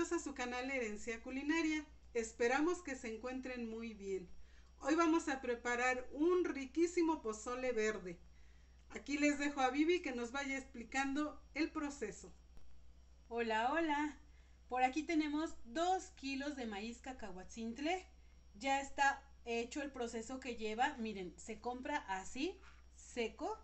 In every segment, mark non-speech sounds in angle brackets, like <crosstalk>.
a su canal Herencia Culinaria. Esperamos que se encuentren muy bien. Hoy vamos a preparar un riquísimo pozole verde. Aquí les dejo a Vivi que nos vaya explicando el proceso. Hola, hola. Por aquí tenemos 2 kilos de maíz cacahuatzintle. Ya está hecho el proceso que lleva. Miren, se compra así, seco.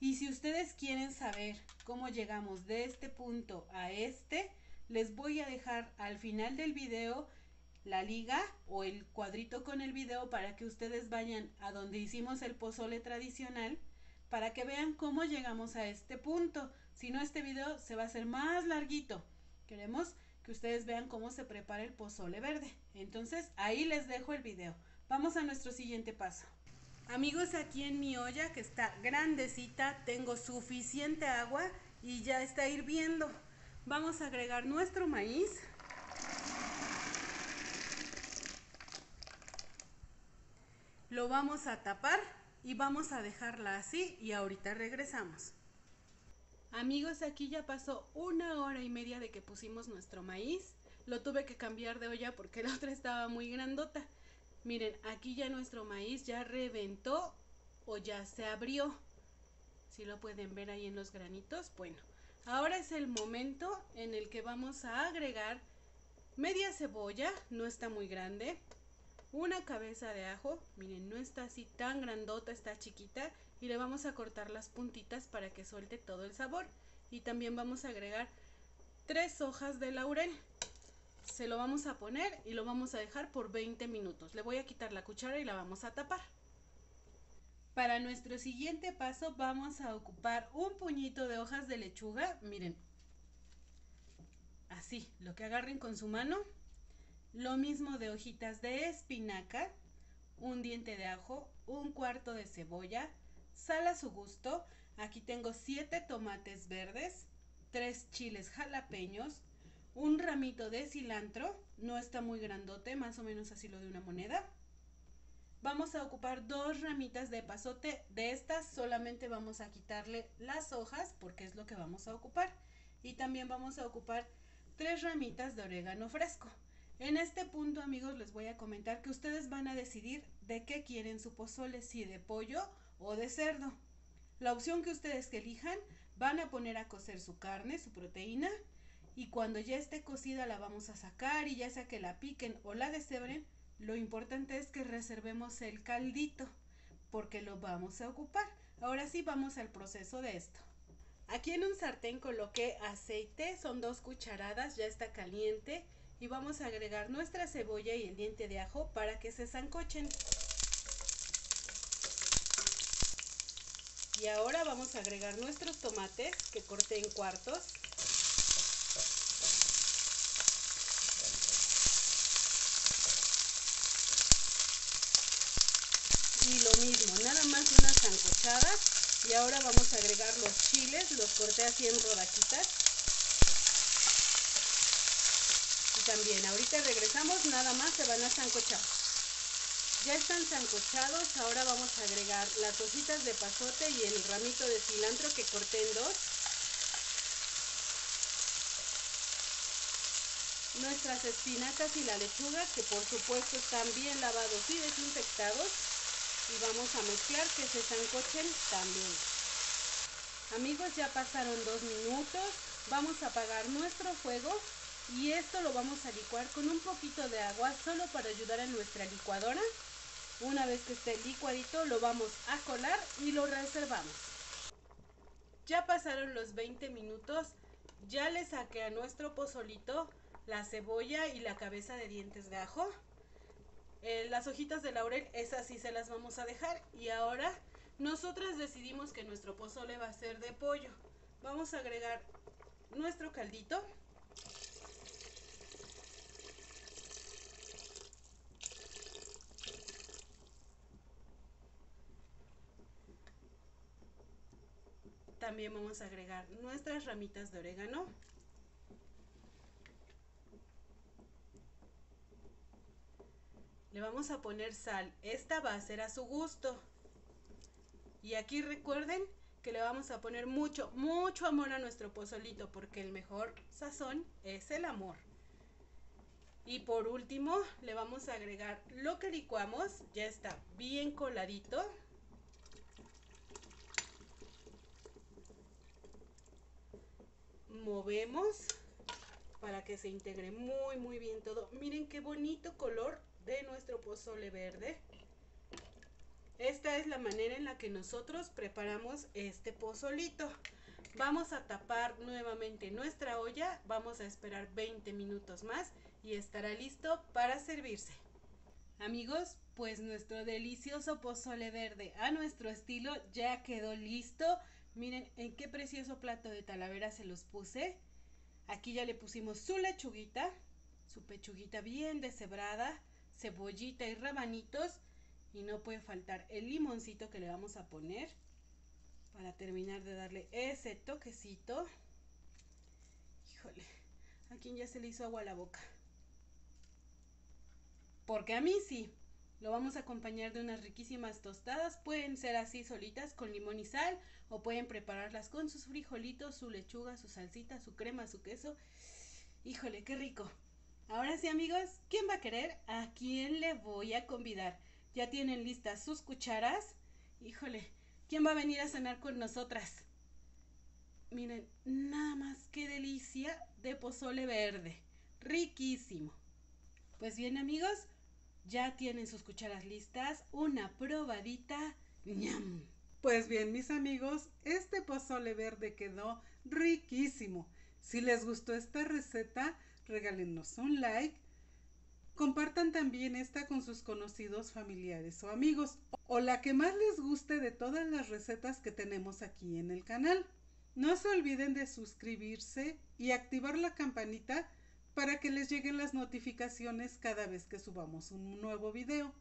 Y si ustedes quieren saber cómo llegamos de este punto a este, les voy a dejar al final del video la liga o el cuadrito con el video para que ustedes vayan a donde hicimos el pozole tradicional para que vean cómo llegamos a este punto. Si no, este video se va a hacer más larguito. Queremos que ustedes vean cómo se prepara el pozole verde. Entonces, ahí les dejo el video. Vamos a nuestro siguiente paso. Amigos, aquí en mi olla que está grandecita, tengo suficiente agua y ya está hirviendo. Vamos a agregar nuestro maíz. Lo vamos a tapar y vamos a dejarla así y ahorita regresamos. Amigos, aquí ya pasó una hora y media de que pusimos nuestro maíz. Lo tuve que cambiar de olla porque <laughs> la otra estaba muy grandota. Miren, aquí ya nuestro maíz ya reventó o ya se abrió. Si lo pueden ver ahí en los granitos, bueno. Ahora es el momento en el que vamos a agregar media cebolla, no está muy grande, una cabeza de ajo, miren, no está así tan grandota, está chiquita, y le vamos a cortar las puntitas para que suelte todo el sabor. Y también vamos a agregar tres hojas de laurel. Se lo vamos a poner y lo vamos a dejar por 20 minutos. Le voy a quitar la cuchara y la vamos a tapar. Para nuestro siguiente paso vamos a ocupar un puñito de hojas de lechuga. Miren, así, lo que agarren con su mano. Lo mismo de hojitas de espinaca, un diente de ajo, un cuarto de cebolla, sal a su gusto. Aquí tengo 7 tomates verdes, 3 chiles jalapeños, un ramito de cilantro, no está muy grandote, más o menos así lo de una moneda. Vamos a ocupar dos ramitas de pasote, de estas solamente vamos a quitarle las hojas porque es lo que vamos a ocupar. Y también vamos a ocupar tres ramitas de orégano fresco. En este punto, amigos, les voy a comentar que ustedes van a decidir de qué quieren su pozole, si de pollo o de cerdo. La opción que ustedes elijan, van a poner a cocer su carne, su proteína, y cuando ya esté cocida la vamos a sacar y ya sea que la piquen o la deshebren, lo importante es que reservemos el caldito, porque lo vamos a ocupar. Ahora sí vamos al proceso de esto. Aquí en un sartén coloqué aceite, son dos cucharadas, ya está caliente y vamos a agregar nuestra cebolla y el diente de ajo para que se zancochen. Y ahora vamos a agregar nuestros tomates que corté en cuartos. Y lo mismo, nada más una zancochada. Y ahora vamos a agregar los chiles, los corté así en rodajitas. también. Ahorita regresamos, nada más se van a zancochar. Ya están zancochados, ahora vamos a agregar las hojitas de pasote y el ramito de cilantro que corté en dos. Nuestras espinacas y la lechuga que por supuesto están bien lavados y desinfectados. Y vamos a mezclar que se zancochen también. Amigos, ya pasaron dos minutos. Vamos a apagar nuestro fuego y esto lo vamos a licuar con un poquito de agua solo para ayudar a nuestra licuadora. Una vez que esté licuadito lo vamos a colar y lo reservamos. Ya pasaron los 20 minutos, ya le saqué a nuestro pozolito la cebolla y la cabeza de dientes de ajo. Eh, las hojitas de laurel, esas sí se las vamos a dejar. Y ahora nosotras decidimos que nuestro pozole va a ser de pollo. Vamos a agregar nuestro caldito. También vamos a agregar nuestras ramitas de orégano. Le vamos a poner sal. Esta va a ser a su gusto. Y aquí recuerden que le vamos a poner mucho, mucho amor a nuestro pozolito porque el mejor sazón es el amor. Y por último, le vamos a agregar lo que licuamos. Ya está bien coladito. Movemos para que se integre muy muy bien todo. Miren qué bonito color de nuestro pozole verde. Esta es la manera en la que nosotros preparamos este pozolito. Vamos a tapar nuevamente nuestra olla, vamos a esperar 20 minutos más y estará listo para servirse. Amigos, pues nuestro delicioso pozole verde a nuestro estilo ya quedó listo. Miren en qué precioso plato de talavera se los puse. Aquí ya le pusimos su lechuguita, su pechuguita bien deshebrada, cebollita y rabanitos. Y no puede faltar el limoncito que le vamos a poner para terminar de darle ese toquecito. Híjole, a quien ya se le hizo agua a la boca. Porque a mí sí. Lo vamos a acompañar de unas riquísimas tostadas. Pueden ser así solitas con limón y sal o pueden prepararlas con sus frijolitos, su lechuga, su salsita, su crema, su queso. Híjole, qué rico. Ahora sí amigos, ¿quién va a querer? ¿A quién le voy a convidar? Ya tienen listas sus cucharas. Híjole, ¿quién va a venir a cenar con nosotras? Miren, nada más qué delicia de pozole verde. Riquísimo. Pues bien amigos, ya tienen sus cucharas listas, una probadita. ¡Ñam! Pues bien, mis amigos, este pozole verde quedó riquísimo. Si les gustó esta receta, regálenos un like. Compartan también esta con sus conocidos, familiares o amigos, o la que más les guste de todas las recetas que tenemos aquí en el canal. No se olviden de suscribirse y activar la campanita para que les lleguen las notificaciones cada vez que subamos un nuevo video.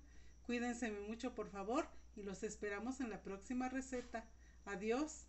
Cuídense mucho por favor y los esperamos en la próxima receta. Adiós.